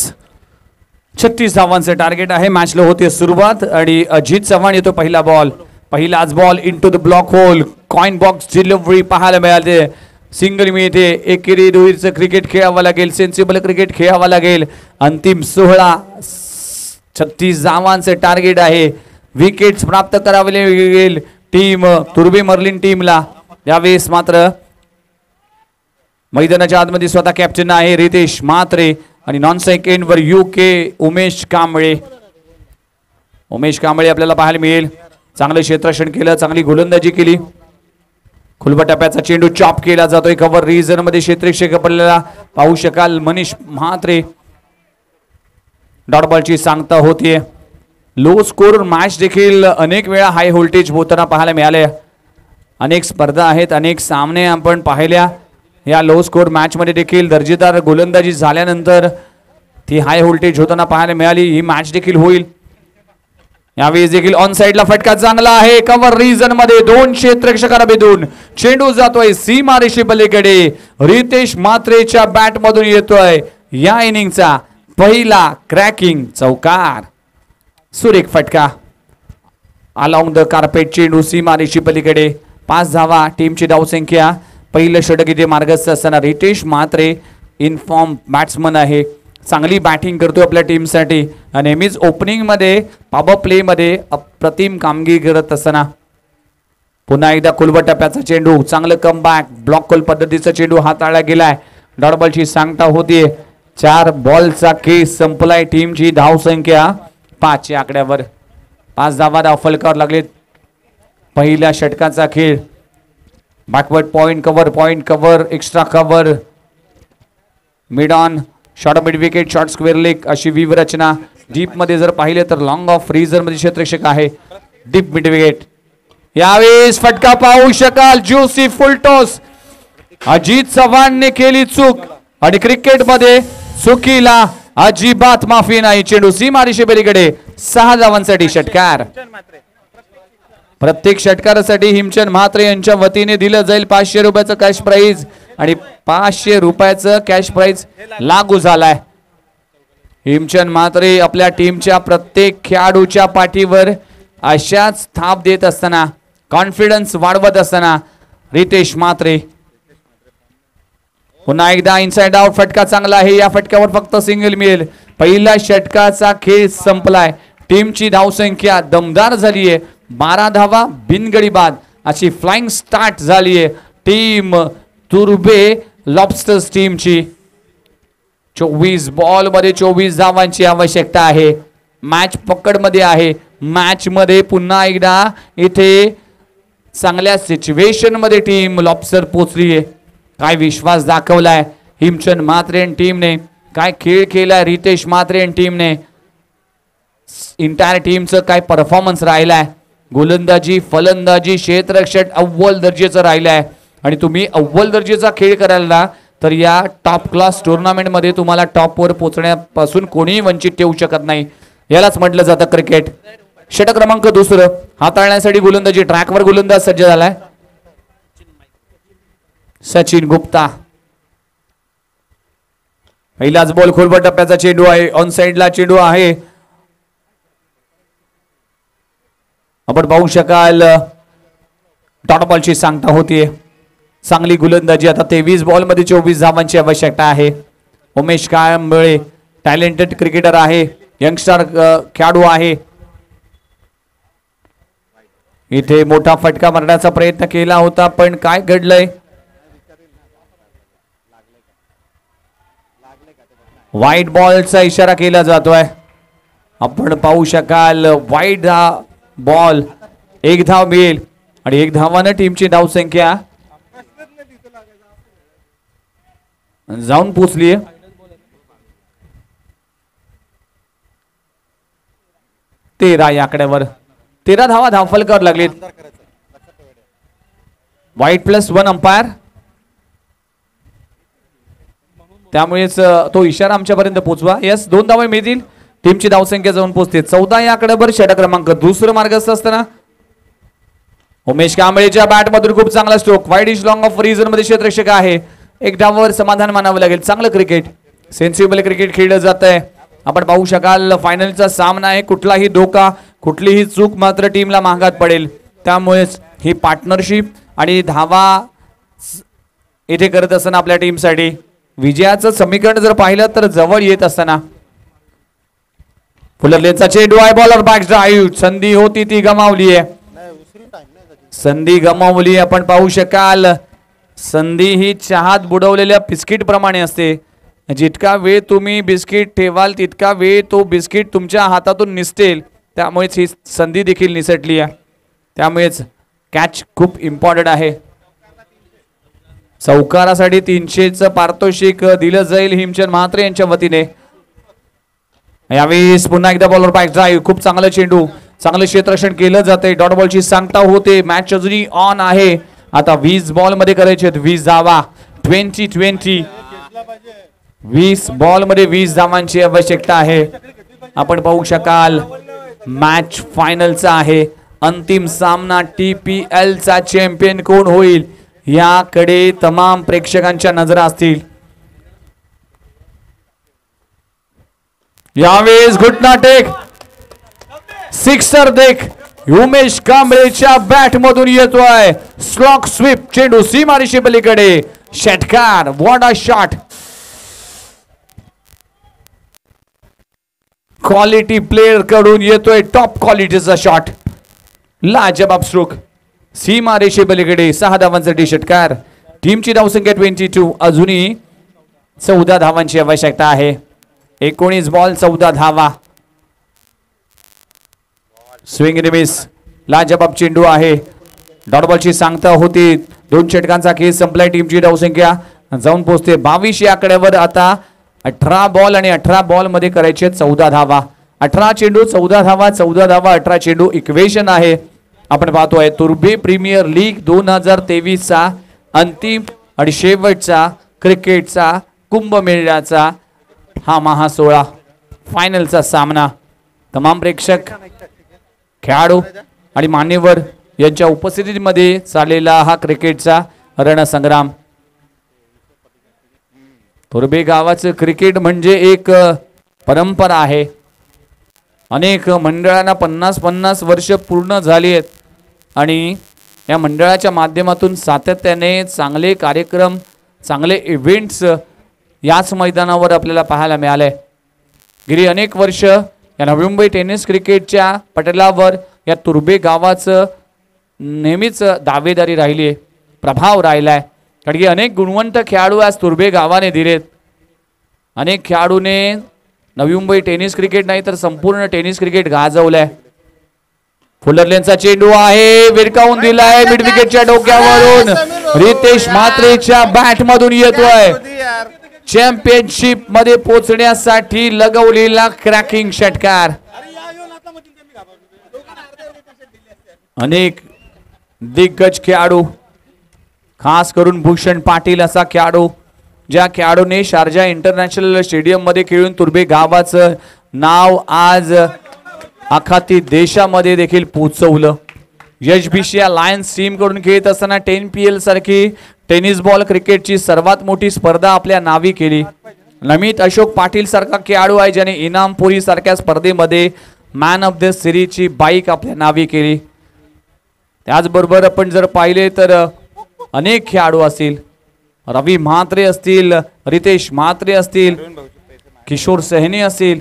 Speaker 1: छत्तीस धावांचं टार्गेट आहे. मॅचला होते सुरुवात आणि अजित चव्हाण येतो पहिला बॉल पहिलाच ball into the block hole coin box delivery पाहायला मिळाले सिंगल मिळते एकेरी दुहेरीचं क्रिकेट खेळावं लागेल. सेन्सिबल क्रिकेट खेळावं लागेल. अंतिम सोहळा. छत्तीस धावांचं टार्गेट आहे. विकेट्स प्राप्त करावे लागेल टीम तुर्बे मर्लिन टीमला यावेळेस मात्र मैदानाच्या आतमध्ये स्वतः कॅप्टन आहे रितेश मात्रे आणि नॉन सेकंडवर यू के उमेश कांबळे. उमेश कांबळे आपल्याला पाहायला मिळेल. चांगलं क्षेत्रक्षण केलं चांगली गोलंदाजी केली. खुलबा टप्प्याचा चेंडू चॉप केला जातोय. कव्हर रिझनमध्ये क्षेत्ररक्षक आपल्याला पाहू शकाल. मनीष म्हात्रे डॉट बॉलची सांगता होतीये. लो स्कोर मॅच देखील अनेक वेळा हाय व्होल्टेज होताना पाहायला मिळाले अनेक स्पर्धा आहेत अनेक सामने आपण पाहिल्या. या लो स्कोर मॅचमध्ये देखील दर्जेदार गोलंदाजी झाल्यानंतर ती हाय व्होल्टेज होताना पाहायला मिळाली. ही मॅच देखील होईल. यावेळी देखील ऑन साईडला फटका चांगला आहे. कव्हर रिजनमध्ये दोन क्षेत्रक्षकाला भेदून चेंडू जातोय सीमा रेषे पलीकडे. रितेश मात्रेच्या बॅट मधून येतोय. या इनिंगचा पहिला क्रॅकिंग चौकार. सुरेख फटका. अलॉंग द कार्पेट चेंडू सीमा रेषे पलीकडे. पाच धावा टीमची धावसंख्या. पहिलं षटक इथे मार्गस्थ असताना रितेश मात्रे इनफॉर्म बॅट्समन आहे. चांगली बॅटिंग करतो आपल्या टीमसाठी आणि नेहमीच ओपनिंगमध्ये पॉवर प्लेमध्ये अप्रतिम कामगिरी करत असताना. पुन्हा एकदा कुलबट टप्प्याचा चेंडू. चांगलं कम बॅक ब्लॉक कॉल पद्धतीचा चेंडू हाताळला गेलाय. डॉटबॉलची सांगता होतीये. चार बॉलचा केस संपलाय टीमची धावसंख्या पाचच्या आकड्यावर. पाच धावा धाव फलकावर लागलेत. पहिल्या षटकाचा खेळ. Backward point cover point cover extra cover mid on short mid wicket short square leg अशी विव रचना डीपमध्ये जर पाहिले तर लॉंग ऑफ फ्रीजरमध्ये आहे. डीप मिड विकेट यावेळेस फटका पाहू शकाल ज्युसी फुलटॉस अजित चव्हाणने केली चूक. आणि क्रिकेटमध्ये चुकीला अजिबात माफी नाही. चेंडू सीमारीशे पलीकडे सहा धावांसाठी षटकार. प्रत्येक षटकारासाठी हिमचंद म्हात्रे यांच्या वतीने दिलं जाईल पाचशे रुपयाचं कॅश प्राईज आणि पाचशे रुपयाचं कॅश प्राईज लागू झालाय. हिमचंद म्हात्रे आपल्या टीमच्या प्रत्येक खेळाडूच्या पाठीवर अशाच थाप देत असताना कॉन्फिडन्स वाढवत असताना रितेश म्हात्रे. पुन्हा एकदा इनसाइड आउट फटका चांगला आहे. या फटक्यावर फक्त सिंगल मिळेल. पहिल्या षटकाचा खेळ संपलाय. टीमची धावसंख्या दमदार झालीये. बारा धावा बिनगडी बाद. अशी फ्लाइंग स्टार्ट झालीये टीम तुर्बे लॉबस्टर्स टीमची चोवीस बॉलमध्ये चोवीस धावांची आवश्यकता आहे. मॅच पकडमध्ये आहे. मॅच मध्ये पुन्हा एकदा इथे चांगल्या सिच्युएशनमध्ये टीम लॉबस्टर पोचली आहे. काय विश्वास दाखवलाय? हिमचंद म्हात्रे टीमने काय खेळ केलाय रितेश मात्रेन टीमने इंटायर टीमचं काय परफॉर्मन्स राहिलाय? गोलंदाजी फलंदाजी क्षेत्ररक्षण अव्वल दर्जेचं राहिलं आहे आणि तुम्ही अव्वल दर्जेचा खेळ करायला ना, तर या टॉप क्लास टुर्नामेंटमध्ये तुम्हाला टॉपवर पोहोचण्यापासून कोणीही वंचित ठेवू शकत नाही. यालाच म्हटलं जातं क्रिकेट षटक क्रमांक दुसरं. हाताळण्यासाठी गोलंदाजी. ट्रॅकवर गोलंदाज सज्ज झालाय. सचिन गुप्ता. पहिलाच बॉल खोलबट टप्प्याचा चेंडू आहे. ऑन साइडला चेंडू आहे. आपण पाहू शकाल डॉट बॉलची सांगता होतीये चांगली गोलंदाजी. आता तेवीस बॉलमध्ये चोवीस धावांची आवश्यकता आहे. उमेश काळंबळे टॅलेंटेड क्रिकेटर आहे. यंगस्टर खेळाडू आहे. इथे मोठा फटका मारण्याचा प्रयत्न केला होता पण काय घडलंय? व्हाईट बॉलचा इशारा केला जातोय. आपण पाहू शकाल वाईट हा बॉल एक धाव मिळेल. आणि एक धावानं टीमची धावसंख्या जाऊन पोचली तेरा या आकड्यावर तेरा धावा धावफलकावर लागलीत. वाईट प्लस वन अंपायर त्यामुळेच तो इशारा आमच्यापर्यंत पोचवा. यस दोन धावा मिळतील. टीमची धावसंख्या जाऊन पोहोचते. चौदा या आकड्यावर षटक क्रमांक. दुसरं मार्गस्थ असताना उमेश कांबळेच्या बॅटमधून खूप चांगला stroke wide is long off रिझनमध्ये क्षेत्रक्षक आहे. एक डावावर समाधान मानावं लागेल. चांगलं क्रिकेट सेन्सिबल क्रिकेट खेळलं जात आहे आपण पाहू शकाल फायनलचा सामना आहे. कुठलाही धोका कुठलीही चूक मात्र टीमला महागात पडेल. त्यामुळेच ही पार्टनरशिप आणि धावा इथे करत असताना आपल्या टीमसाठी विजयाचं समीकरण जर पाहिलं तर जवळ येत असताना. फुलरलेचा चेंडू आहे बॉलर बॅक ड्राईव्ह संधी होती ती गमावली आहे. संधी गमावली आपण पाहू शकाल. संधी ही चहात बुडवलेल्या बिस्किट प्रमाणे असते. जितका वेळ तुम्ही बिस्किट ठेवाल तितका वेळ तो बिस्किट तुमच्या हातातून निसटेल. त्यामुळेच ही संधी देखील निसटली आहे. त्यामुळेच कॅच खूप इम्पॉर्टंट आहे. चौकारासाठी तीनशेचं पारितोषिक दिलं जाईल हिमचंद म्हात्रे यांच्या वतीने. यावेळेस पुन्हा एकदा बॉलर बॅक ड्राईव्ह खूप चांगलं चेंडू चांगलं क्षेत्रक्षण केलं जाते डॉट बॉलची सांगता होते. मॅच अजूनही ऑन आहे. आता वीस बॉलमध्ये करायचे आहेत. वीस धावा ट्वेंटी ट्वेंटी वीस बॉलमध्ये वीस धावांची आवश्यकता आहे. आपण पाहू शकाल मॅच फायनलचा आहे. अंतिम सामना टी पी एलचा चॅम्पियन कोण होईल? याकडे तमाम प्रेक्षकांच्या नजरा असतील. यावेळेस घुटना टेक. सिक्सर देख. उमेश कांबळेच्या बॅट मधून येतोय. स्लॉक स्वीप चेंडू सीमारीशी पलीकडे. षटकार वॉट अ शॉट क्वालिटी प्लेअरकडून येतोय टॉप क्वालिटीचा शॉट लाजबाब स्ट्रोक सीमा रेषे पलीकडे. सहा धावांसाठी षटकार टीमची धावसंख्या ट्वेंटी टू अजूनही चौदा धावांची आवश्यकता आहे. एकोणीस बॉल चौदा धावा. स्विंग रिमिस लाजबाब चेंडू आहे. डॉटबॉलची सांगता होती. दोन षटकांचा खेळ संपलाय टीमची धावसंख्या. जाऊन पोहोचते बावीस या आकड्यावर. आता अठरा बॉल आणि अठरा बॉलमध्ये करायचे चौदा धावा. अठरा चेंडू चौदा धावा चौदा धावा अठरा चेंडू इक्वेशन आहे. आपण पाहतोय तुर्बे प्रीमियर लीग दोन हजार तेवीसचा अंतिम आणि शेवटचा क्रिकेटचा कुंभमेळ्याचा हा महासोळा फायनलचा सामना. तमाम प्रेक्षक खेळाडू आणि मान्यवर यांच्या उपस्थितीमध्ये चाललेला हा क्रिकेटचा रणसंग्राम. तुर्बे गावाचं क्रिकेट म्हणजे एक परंपरा आहे. अनेक मंडळांना पन्नास पन्नास वर्ष पूर्ण झाली आहेत आणि या मंडळाच्या माध्यमातून सातत्याने चांगले कार्यक्रम चांगले इव्हेंट्स याच मैदानावर आपल्याला पाहायला मिळाले गेली अनेक वर्ष या नवी मुंबई टेनिस क्रिकेटच्या पटलावर या तुर्बे गावाचं नेहमीच दावेदारी राहिली आहे प्रभाव राहिला आहे कारण की अनेक गुणवंत खेळाडू आज तुर्बे गावाने दिलेत. अनेक खेळाडूने नवी मुंबई टेनिस क्रिकेट नाही तर संपूर्ण टेनिस क्रिकेट गाजवलंय. फुलरलेनचा चेंडू आहे विरकावून दिलाय मिड विकेटच्या डोक्यावरून. रितेश म्हात्रेच्या बॅट मधून येतोय. चॅम्पियनशिपमध्ये पोहोचण्यासाठी लगवलेला क्रॅकिंग षटकार. अनेक दिग्गज खेळाडू खास करून भूषण पाटील असा खेळाडू ज्या खेळाडूने शारजा इंटरनॅशनल स्टेडियममध्ये खेळून तुर्बे गावाचं नाव आज आखाती देशामध्ये देखील पोचवलं यश भिशिया लायन्स टीमकडून खेळत असताना टेन पी एल सारखी टेनिस बॉल क्रिकेटची सर्वात मोठी स्पर्धा आपल्या नावी केली. नमित अशोक पाटील सारखा खेळाडू आहे ज्याने इनामपुरी सारख्या स्पर्धेमध्ये मॅन ऑफ द सिरीजची बाईक आपल्या नावी केली. त्याचबरोबर आपण जर पाहिले तर अनेक खेळाडू असतील. रवी म्हात्रे असतील रितेश म्हात्रे असतील किशोर सहनी असतील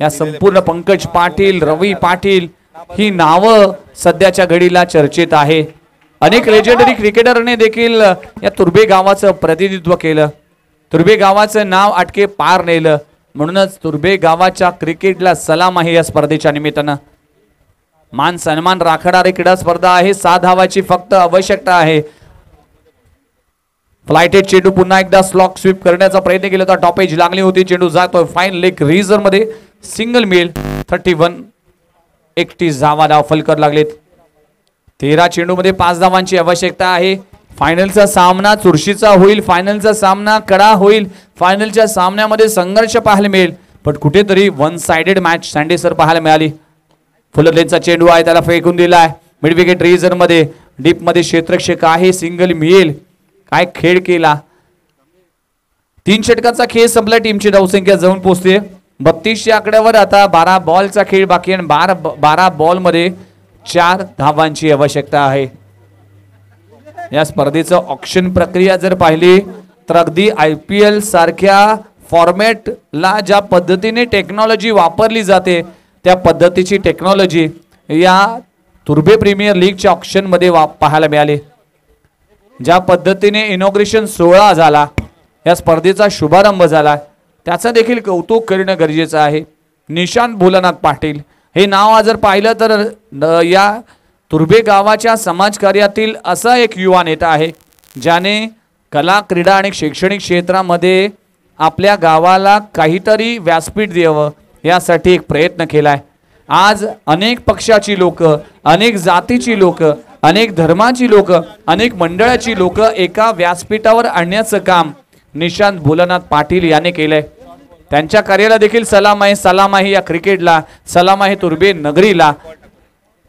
Speaker 1: या संपूर्ण पंकज पाटील रवी पाटील ही नावं सध्याच्या घडीला चर्चेत आहे. अनेक लेजेंडरी क्रिकेटरने देखील या तुर्बे गावाचं प्रतिनिधित्व केलं. तुर्बे गावाचं नाव अटके पार नेलं. म्हणूनच तुर्बे गावाच्या क्रिकेटला सलाम आहे या स्पर्धेच्या निमित्तानं. मान सन्मान राखणारी क्रीडा स्पर्धा आहे. सात धावाची फक्त आवश्यकता आहे. फ्लायटेड चेंडू पुन्हा एकदा स्लॉक स्वीप करण्याचा प्रयत्न केला होता. टॉपेज लागली होती. चेंडू जातोय. फाईन लेग रिझरमध्ये सिंगल मिल थर्टी वन एकतीस धावा धाव फलकर लागलेत. तेरा चेंडूमध्ये पाच धावांची आवश्यकता आहे. फायनलचा सामना चुरशीचा होईल फायनलचा सामना कडा होईल फायनलच्या सामन्यामध्ये संघर्ष पाहायला मिळेल. पण कुठेतरी वन साइडेड मॅच सँडेसर पाहायला मिळाली. फुलरलेनचा चेंडू आहे त्याला फेकून दिला मिड विकेट रेझरमध्ये डीपमध्ये डीप क्षेत्रक्षक आहे सिंगल मिळेल. काय खेळ केला? तीन षटकाचा खेळ संपला टीमची धावसंख्या जाऊन पोहोचते. बत्तीसच्या आकड्यावर आता बारा बॉलचा खेळ बाकी आणि बारा बारा बॉलमध्ये चार धावांची आवश्यकता आहे. या स्पर्धेचं ऑप्शन प्रक्रिया जर पाहिली तर अगदी आय पी एल सारख्या फॉर्मॅटला ज्या पद्धतीने टेक्नॉलॉजी वापरली जाते त्या पद्धतीची टेक्नॉलॉजी या तुर्बे प्रीमियर लीगच्या ऑप्शनमध्ये वा पाहायला मिळाली. ज्या पद्धतीने इनॉग्रेशन सोहळा झाला या स्पर्धेचा शुभारंभ झाला त्याचं देखील कौतुक करणं गरजेचं आहे. निशांत भोलानाथ पाटील हे नाव आज जर पाहिलं तर न- या तुर्बे गावाच्या समाजकार्यातील असा एक युवा नेता आहे ज्याने कला क्रीडा आणि शैक्षणिक क्षेत्रामध्ये आपल्या गावाला काहीतरी व्यासपीठ द्यावं यासाठी एक प्रयत्न केला आहे आज अनेक पक्षाची लोक अनेक जातीची लोक अनेक धर्माची लोक अनेक मंडळाची लोक एका व्यासपीठावर आणण्याचं काम निशांत भोलानाथ पाटील याने केलं आहे त्यांच्या कार्याला देखील सलाम आहे. सलाम आहे या क्रिकेटला. सलाम आहे तुर्बे नगरीला.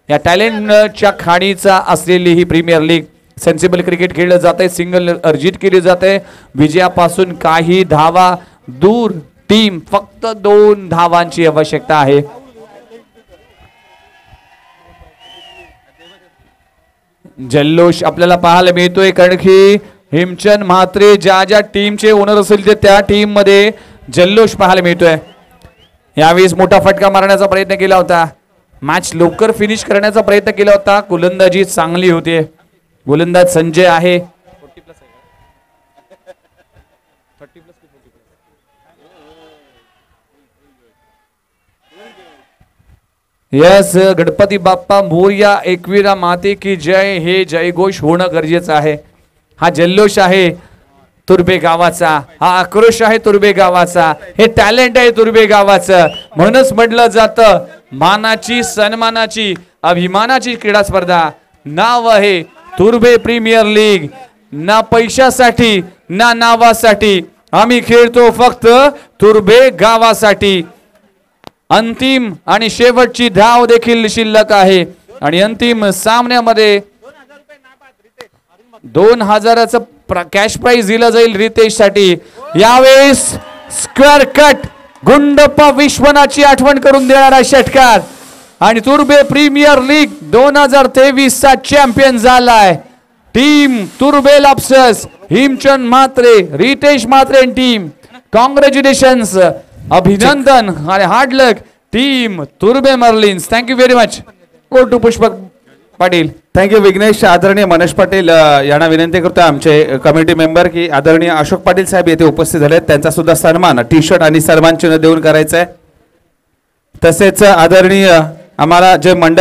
Speaker 1: या टॅलेंटच्या खाणीचा असलेली ही प्रीमियर लीग सेन्सिबल क्रिकेट खेळलं जात आहे सिंगल अर्जित केली जात. आहे विजयापासून काही धावा दूर टीम फक्त दोन धावांची आवश्यकता आहे. जल्लोष आपल्याला पाहायला मिळतोय कारण की हेमचंद म्हात्रे ज्या ज्या टीमचे ओनर असेल ते त्या टीममध्ये जल्लोष पाहायला मिळतोय. यावेळेस मोठा फटका मारण्याचा प्रयत्न केला होता. मॅच लवकर फिनिश करण्याचा प्रयत्न केला होता. गोलंदाजी चांगली होती. गोलंदाज संजय आहे. यस गणपती बाप्पा मोर्या एकवीरा माते की जय हे जयघोष होणं गरजेचं आहे. हा जल्लोष आहे. तुर्बे गावाचा. हा आक्रोश आहे तुर्बे गावाचा. हे टॅलेंट आहे तुर्बे गावाचं. म्हणूनच म्हटलं जातं मानाची सन्मानाची अभिमानाची क्रीडा स्पर्धा. नाव आहे तुर्बे प्रीमियर लीग. ना पैशासाठी ना नावासाठी. आम्ही खेळतो फक्त तुर्बे गावासाठी. अंतिम आणि शेवटची धाव देखील शिल्लक आहे. आणि अंतिम सामन्यामध्ये दोन हजाराचं कॅश प्राइज दिलं जाईल रितेशसाठी यावेळेस स्क्वेअर कट गुंडप्पा विश्वनाची आठवण करून देणारा षटकार. आणि तुर्बे प्रीमियर लीग दोन हजार तेवीस चा चॅम्पियन झालाय. टीम तुर्बे लाप्सस हिमचंद म्हात्रे रितेश म्हात्रे टीम कॉंग्रॅच्युलेशन अभिनंदन आणि hard luck team तुर्बे marlins thank you very much go to Pushpak Patil.
Speaker 2: Thank you Vighnesh आदरणीय मनोज पाटील यांना विनंती करतो आमचे कमिटी मेंबर की आदरणीय अशोक पाटील साहेब येथे उपस्थित झाले त्यांचा सुद्धा सन्मान टी शर्ट आणि सन्मान चिन्ह देऊन करायचं आहे तसेच आदरणीय आम्हाला जे मंडप